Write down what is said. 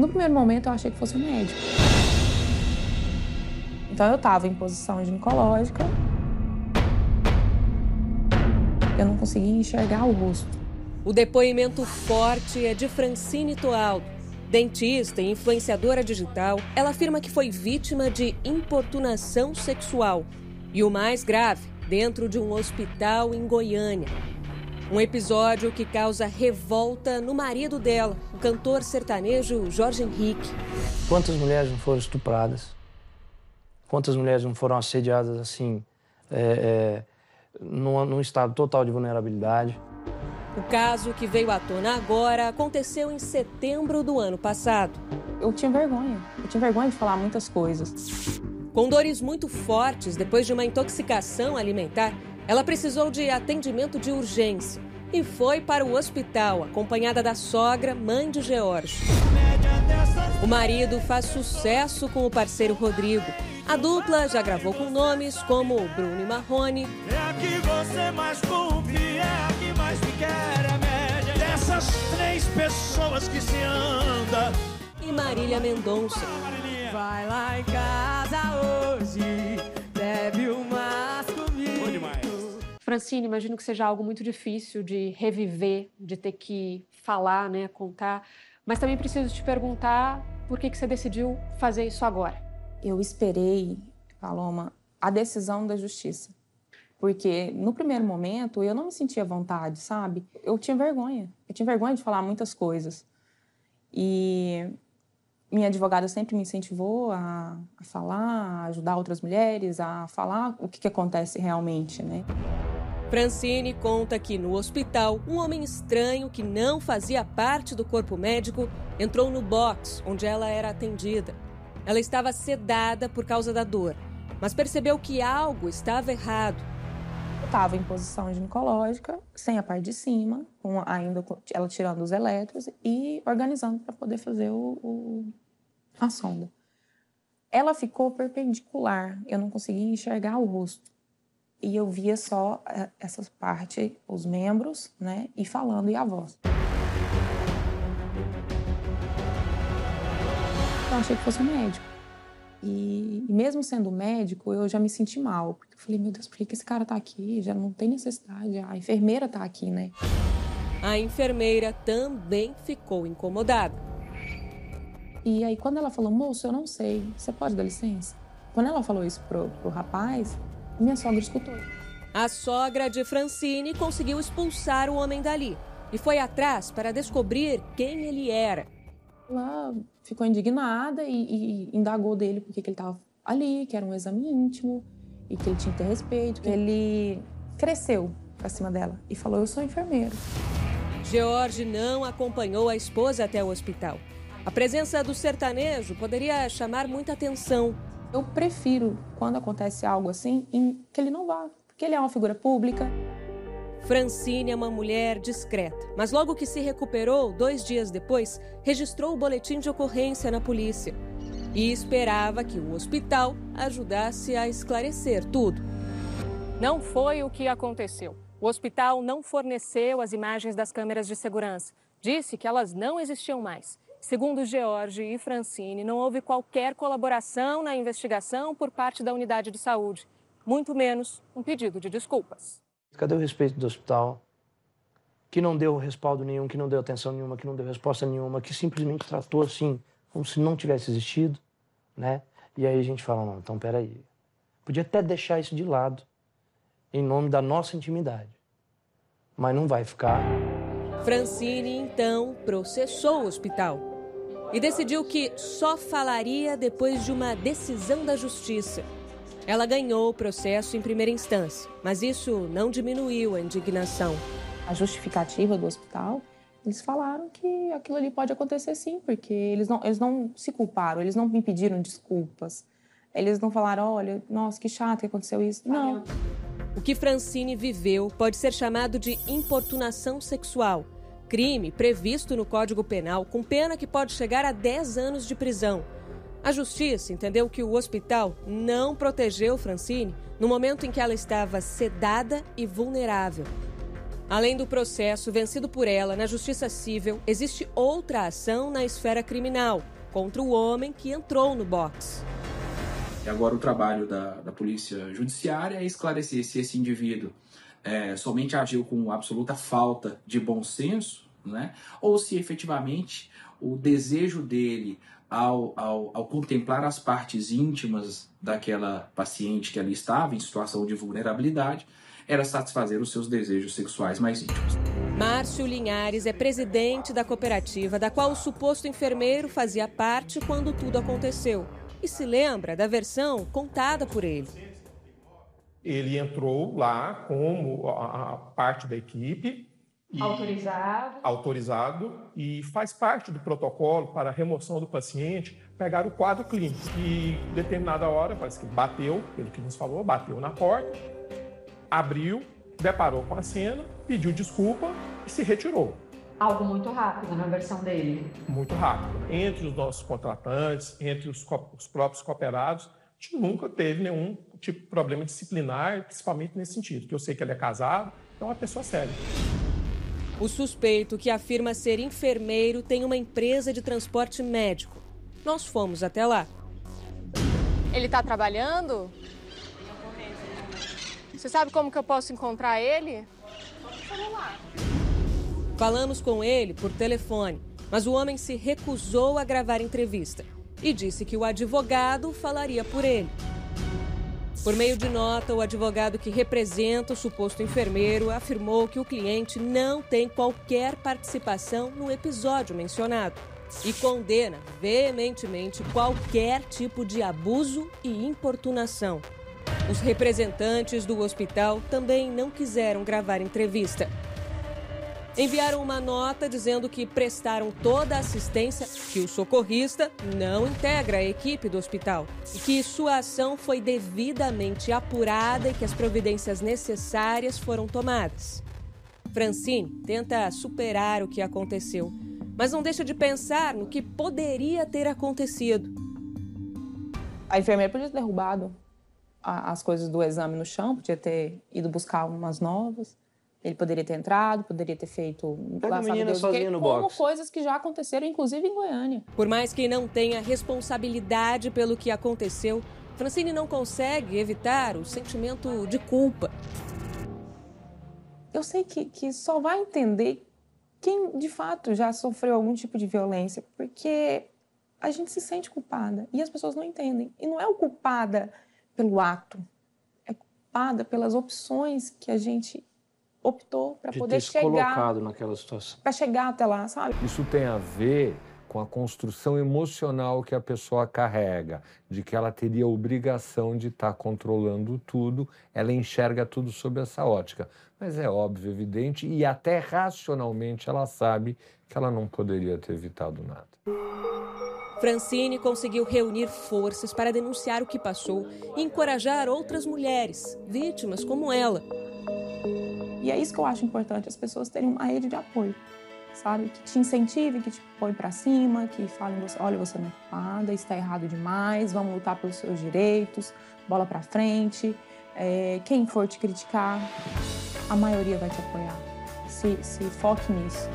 No primeiro momento eu achei que fosse um médico. Então eu estava em posição ginecológica. Eu não conseguia enxergar o rosto. O depoimento forte é de Francine Toaldo. Dentista e influenciadora digital, ela afirma que foi vítima de importunação sexual. E o mais grave, dentro de um hospital em Goiânia. Um episódio que causa revolta no marido dela, o cantor sertanejo Jorge Henrique. Quantas mulheres não foram estupradas? Quantas mulheres não foram assediadas assim, é, é, num, num estado total de vulnerabilidade? O caso que veio à tona agora aconteceu em setembro do ano passado. Eu tinha vergonha. Eu tinha vergonha de falar muitas coisas. Com dores muito fortes depois de uma intoxicação alimentar, ela precisou de atendimento de urgência e foi para o hospital, acompanhada da sogra, mãe de George. O marido faz sucesso com o parceiro Rodrigo. A dupla já gravou com nomes como Bruno e Marrone. É aqui você mais cumpre, é aqui mais me quer, é média dessas três pessoas que se anda. E Marília Mendonça. Francine, imagino que seja algo muito difícil de reviver, de ter que falar, né, contar. Mas também preciso te perguntar por que, que você decidiu fazer isso agora. Eu esperei, Paloma, a decisão da justiça. Porque no primeiro momento eu não me sentia vontade, sabe? Eu tinha vergonha. Eu tinha vergonha de falar muitas coisas. E minha advogada sempre me incentivou a, a falar, a ajudar outras mulheres, a falar o que, que acontece realmente, né? Francine conta que no hospital, um homem estranho que não fazia parte do corpo médico entrou no box onde ela era atendida. Ela estava sedada por causa da dor, mas percebeu que algo estava errado. Eu estava em posição ginecológica, sem a parte de cima, com ainda ela tirando os elétrons e organizando para poder fazer o, o, a sonda. Ela ficou perpendicular, eu não conseguia enxergar o rosto e eu via só eh, essa parte, os membros, né, e falando e a voz. Eu achei que fosse um médico. E, e, mesmo sendo médico, eu já me senti mal. Porque eu falei, meu Deus, por que esse cara tá aqui? Já não tem necessidade. A enfermeira tá aqui, né? A enfermeira também ficou incomodada. E aí, quando ela falou, moço, eu não sei, você pode dar licença? Quando ela falou isso pro, pro rapaz, minha sogra escutou. A sogra de Francine conseguiu expulsar o homem dali e foi atrás para descobrir quem ele era. Ela ficou indignada e, e indagou dele porque ele estava ali, que era um exame íntimo e que ele tinha que ter respeito. Ele cresceu para cima dela e falou: Eu sou enfermeiro. George não acompanhou a esposa até o hospital. A presença do sertanejo poderia chamar muita atenção eu prefiro, quando acontece algo assim, que ele não vá, porque ele é uma figura pública. Francine é uma mulher discreta, mas logo que se recuperou, dois dias depois, registrou o boletim de ocorrência na polícia e esperava que o hospital ajudasse a esclarecer tudo. Não foi o que aconteceu. O hospital não forneceu as imagens das câmeras de segurança. Disse que elas não existiam mais Segundo George e Francine, não houve qualquer colaboração na investigação por parte da unidade de saúde, muito menos um pedido de desculpas. Cadê o respeito do hospital? Que não deu respaldo nenhum, que não deu atenção nenhuma, que não deu resposta nenhuma, que simplesmente tratou assim, como se não tivesse existido, né? E aí a gente fala, não, então peraí. Podia até deixar isso de lado, em nome da nossa intimidade. Mas não vai ficar. Francine, então, processou o hospital e decidiu que só falaria depois de uma decisão da justiça. Ela ganhou o processo em primeira instância, mas isso não diminuiu a indignação. A justificativa do hospital, eles falaram que aquilo ali pode acontecer sim, porque eles não, eles não se culparam, eles não me pediram desculpas. Eles não falaram, olha, nossa, que chato que aconteceu isso. Não. O que Francine viveu pode ser chamado de importunação sexual crime previsto no Código Penal com pena que pode chegar a 10 anos de prisão. A justiça entendeu que o hospital não protegeu Francine no momento em que ela estava sedada e vulnerável. Além do processo vencido por ela na Justiça Civil, existe outra ação na esfera criminal contra o homem que entrou no box. E agora o trabalho da, da Polícia Judiciária é esclarecer se esse indivíduo é, somente agiu com absoluta falta de bom senso, né? ou se efetivamente o desejo dele ao, ao, ao, contemplar as partes íntimas daquela paciente que ali estava em situação de vulnerabilidade, era satisfazer os seus desejos sexuais mais íntimos. Márcio Linhares é presidente da cooperativa da qual o suposto enfermeiro fazia parte quando tudo aconteceu. E se lembra da versão contada por ele. Ele entrou lá como a parte da equipe autorizado. autorizado e faz parte do protocolo para a remoção do paciente pegar o quadro clínico. E em determinada hora, parece que bateu, pelo que nos falou, bateu na porta, abriu, deparou com a cena, pediu desculpa e se retirou. Algo muito rápido na versão dele. Muito rápido. Entre os nossos contratantes, entre os, os próprios cooperados, a gente nunca teve nenhum tipo de problema disciplinar, principalmente nesse sentido, que eu sei que ele é casado, é uma pessoa séria. O suspeito, que afirma ser enfermeiro, tem uma empresa de transporte médico. Nós fomos até lá. Ele está trabalhando? Você sabe como que eu posso encontrar ele? Falamos com ele por telefone, mas o homem se recusou a gravar entrevista e disse que o advogado falaria por ele. Por meio de nota, o advogado que representa o suposto enfermeiro afirmou que o cliente não tem qualquer participação no episódio mencionado e condena veementemente qualquer tipo de abuso e importunação. Os representantes do hospital também não quiseram gravar entrevista enviaram uma nota dizendo que prestaram toda a assistência, que o socorrista não integra a equipe do hospital e que sua ação foi devidamente apurada e que as providências necessárias foram tomadas. Francine tenta superar o que aconteceu, mas não deixa de pensar no que poderia ter acontecido. A enfermeira podia ter derrubado as coisas do exame no chão, podia ter ido buscar umas novas. Ele poderia ter entrado, poderia ter feito Pega a menina sozinha no como box. coisas que já aconteceram, inclusive em Goiânia. Por mais que não tenha responsabilidade pelo que aconteceu, Francine não consegue evitar o sentimento de culpa. Eu sei que, que só vai entender quem de fato já sofreu algum tipo de violência, porque a gente se sente culpada e as pessoas não entendem. E não é o culpada pelo ato, é culpada pelas opções que a gente optou para poder ter chegar colocado naquela situação. para chegar até lá, sabe? Isso tem a ver com a construção emocional que a pessoa carrega, de que ela teria a obrigação de estar tá controlando tudo, ela enxerga tudo sob essa ótica. Mas é óbvio, evidente, e até racionalmente ela sabe que ela não poderia ter evitado nada. Francine conseguiu reunir forças para denunciar o que passou e encorajar outras mulheres, vítimas como ela, e é isso que eu acho importante, as pessoas terem uma rede de apoio, sabe? Que te incentive, que te põe para cima, que falem, olha, você não é culpada, está errado demais, vamos lutar pelos seus direitos, bola para frente. É, quem for te criticar, a maioria vai te apoiar. Se, se foque nisso.